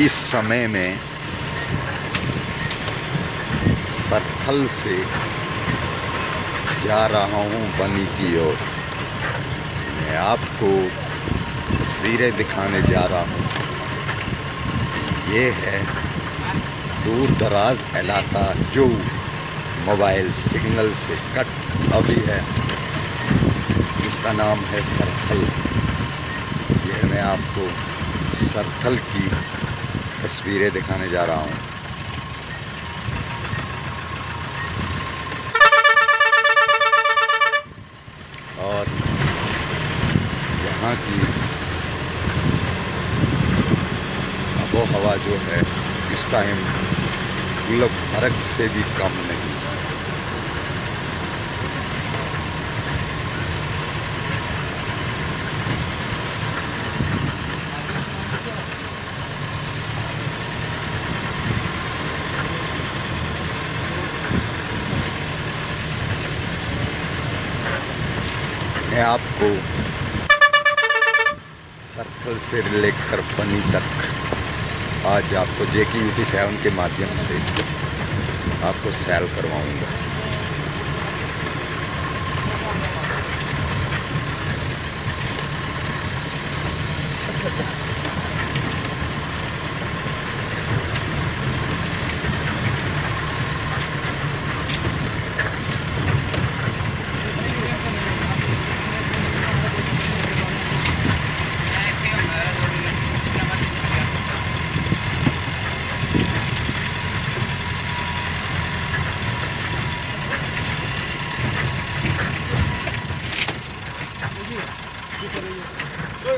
इस समय में सरथल से जा रहा हूँ बनी की ओर। मैं आपको तस्वीरें दिखाने जा रहा हूँ। ये है दूर दराज इलाका जो मोबाइल सिग्नल से कट अभी है। इसका नाम है सरथल ये मैं आपको सरथल की तस्वीरें दिखाने जा रहा हूँ। और यहाँ की आबो हवा जो है, इस टाइम गुलब फ़र्क से भी कम नहीं। मैं आपको। सर्कल से लेकर पनी तक। आज आपको जे के यू टी सेवन के माध्यम से आपको सैल करवाऊँगा। 就这个意思所